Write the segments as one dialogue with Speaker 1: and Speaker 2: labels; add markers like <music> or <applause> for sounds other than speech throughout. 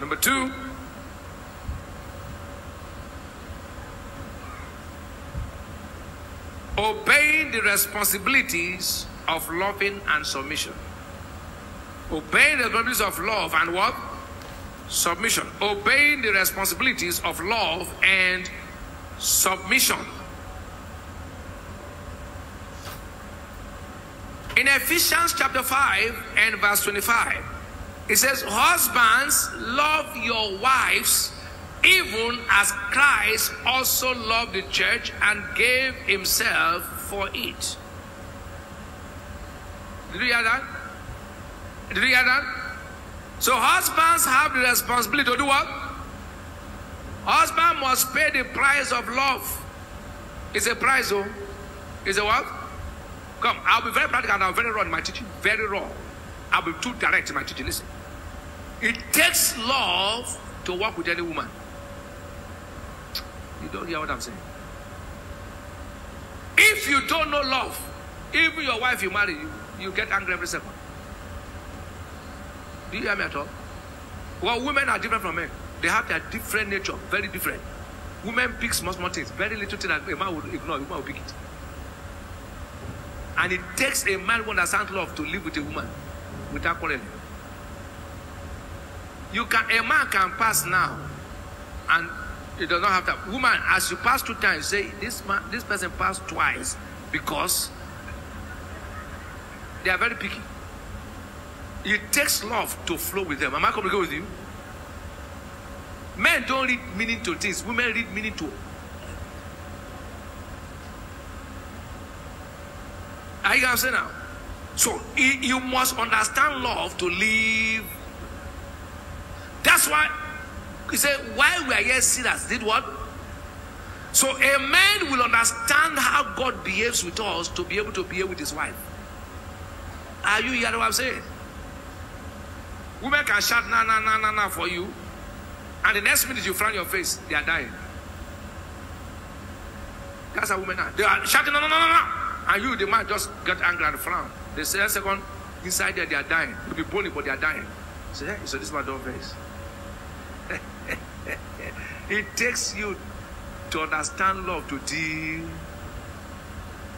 Speaker 1: Number two, obeying the responsibilities of loving and submission. Obeying the responsibilities of love and what? Submission. Obeying the responsibilities of love and submission. In Ephesians chapter 5 and verse 25, it says, Husbands, love your wives, even as Christ also loved the church and gave himself for it. Did you hear that? Did you hear that? So husbands have the responsibility to do what? Husband must pay the price of love. It's a price, oh. It's a what? Come, I'll be very practical and be very raw in my teaching. Very raw. I'll be too direct in my teaching. Listen. It takes love to work with any woman. You don't hear what I'm saying. If you don't know love, even your wife you marry, you, you get angry every second. Do you hear me at all? Well, women are different from men. They have their different nature, very different. Women pick small, small things, very little thing that a man would ignore, a woman will pick it. And it takes a man who understands love to live with a woman without quarreling. You can a man can pass now and it does not have to woman as you pass two times say this man this person passed twice because they are very picky. It takes love to flow with them. Am I go with you? Men don't read meaning to things, women read meaning to Are you saying now? So you must understand love to live. That's why he said, while we are yet sinners, did what? So a man will understand how God behaves with us to be able to behave with his wife. Are you hearing what I'm saying? Women can shout na na na na na for you, and the next minute you frown your face, they are dying. That's how women are. They are shouting na na na na na. And you, the man, just get angry and frown. They say, second, inside there, they are dying. To be bony, but they are dying. Hey, so this man don't face. It takes you to understand love to deal.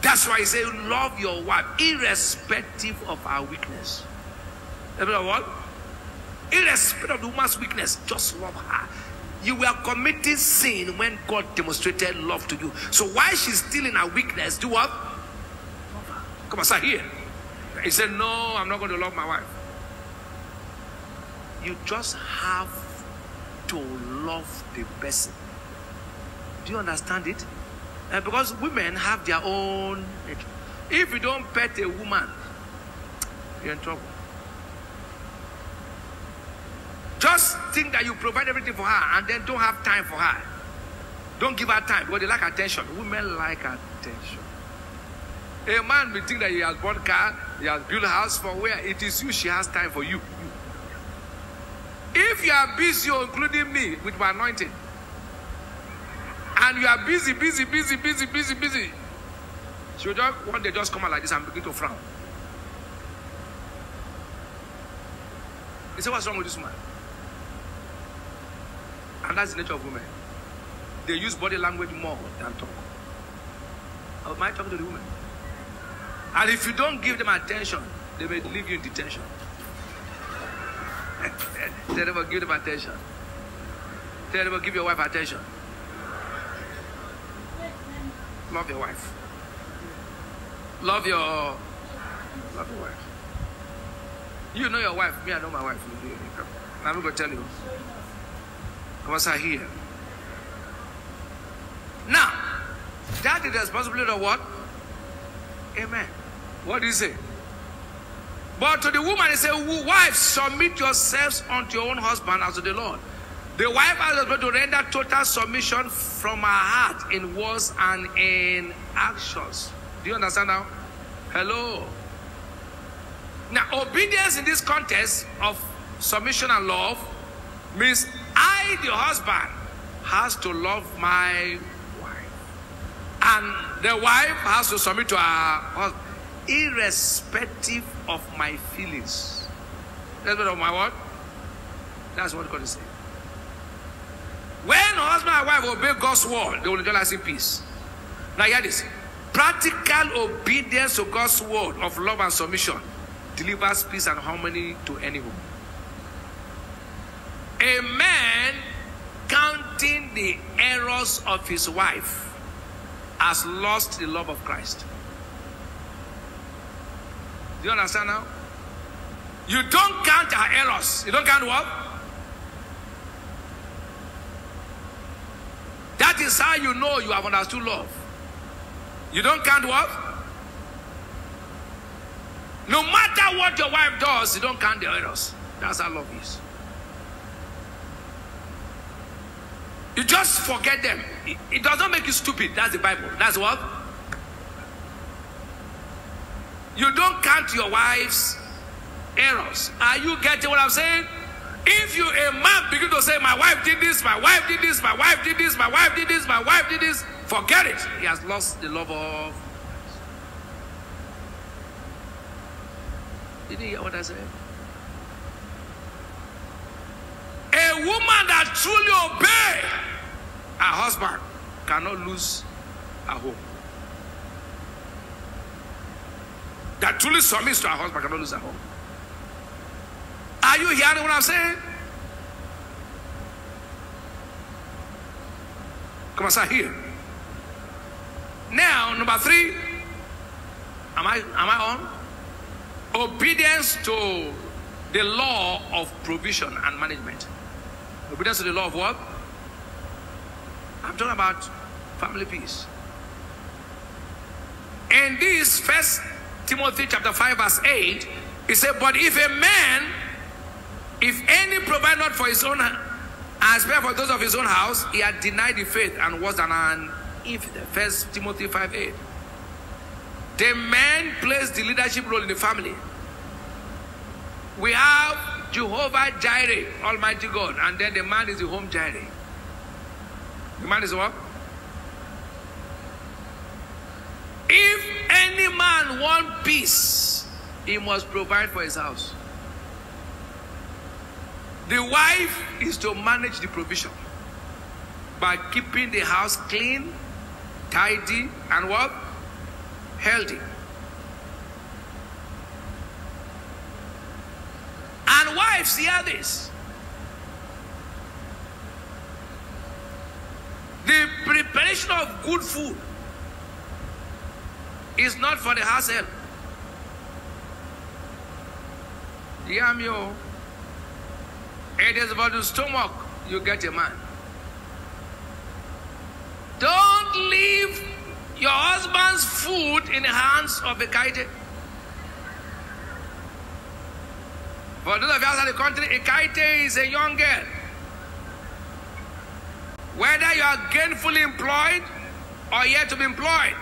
Speaker 1: That's why he say, love your wife, irrespective of our weakness. Remember what? Irrespective of the woman's weakness, just love her. You were committing sin when God demonstrated love to you. So why she's still in her weakness, do what? Come on, sir, here. He said, No, I'm not going to love my wife. You just have to love the person. Do you understand it? Uh, because women have their own. If you don't pet a woman, <tsk> you're in trouble. Just think that you provide everything for her and then don't have time for her. Don't give her time because they like attention. Women like attention. A man may think that he has bought car, he has built a house for where it is you, she has time for you. If you are busy, including me, with my anointing, and you are busy, busy, busy, busy, busy, busy, she will just one day just come out like this and begin to frown. He said, What's wrong with this man? And that's the nature of women. They use body language more than talk. Am I talking to the women? And if you don't give them attention, they may leave you in detention. Tell them, give them attention. Tell them, to give your wife attention. Love your wife. Love your love your wife. You know your wife. Me, I know my wife. I'm going to tell you. Because I hear. Now, that is the responsibility of what? Amen. What do you say? But to the woman, he said, Wives, submit yourselves unto your own husband as to the Lord. The wife has got to render total submission from her heart in words and in actions. Do you understand now? Hello. Now, obedience in this context of submission and love means I, the husband, has to love my wife. And the wife has to submit to her husband, irrespective of my feelings. Irrespective of my what? That's what God is saying. When husband and wife obey God's word, they will enjoy lasting peace. Now hear this. Practical obedience to God's word of love and submission delivers peace and harmony to any home. A man counting the errors of his wife has lost the love of Christ. Do you understand now? You don't count her errors. You don't count what? That is how you know you have understood love. You don't count what? No matter what your wife does, you don't count the errors. That's how love is. You just forget them. It, it does not make you stupid. That's the Bible. That's what? You don't count your wife's errors. Are you getting what I'm saying? If you a man begin to say, My wife did this, my wife did this, my wife did this, my wife did this, my wife did this, forget it. He has lost the love of. Did you hear what I said? A woman that truly obey her husband cannot lose her home. That truly submits to her husband cannot lose her home. Are you hearing what I'm saying? Come on, start here. Now, number three. Am I am I on? Obedience to the law of provision and management. Obedience to the law of what? I'm talking about family peace. In this first Timothy chapter 5, verse 8, he said, But if a man if any provide not for his own and spare for those of his own house, he had denied the faith and was than an if First Timothy 5 8. The man plays the leadership role in the family. We have Jehovah Jireh, Almighty God, and then the man is the home Jireh. The man is what? If any man want peace, he must provide for his house. The wife is to manage the provision by keeping the house clean, tidy, and what? Healthy. And wives hear this. The preparation of good food is not for the hassle. oh. It is about the stomach you get a man. Don't leave your husband's food in the hands of a kite. For those of you outside the country, a kite is a young girl. Whether you are gainfully employed or yet to be employed,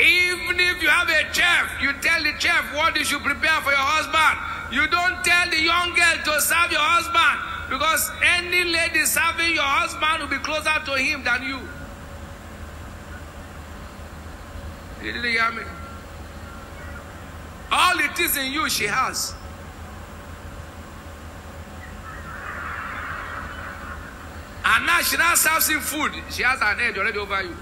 Speaker 1: even if you have a chef, you tell the chef what you should prepare for your husband. You don't tell the young girl to serve your husband because any lady serving your husband will be closer to him than you. You didn't hear me? All it is in you, she has. And now she now serves him food. She has an edge already over you.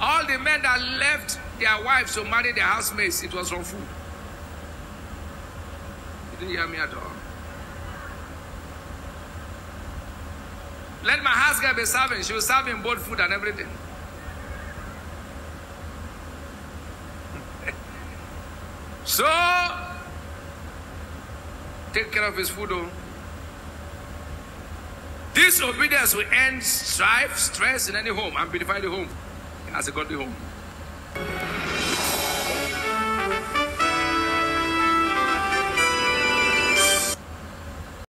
Speaker 1: All the men that left their wives to marry their housemates, it was from food. You didn't hear me at all. Let my house girl be serving. She will serve him both food and everything. <laughs> so, take care of his food. Oh. Disobedience will end strife, stress in any home and beautify the home as a godly home.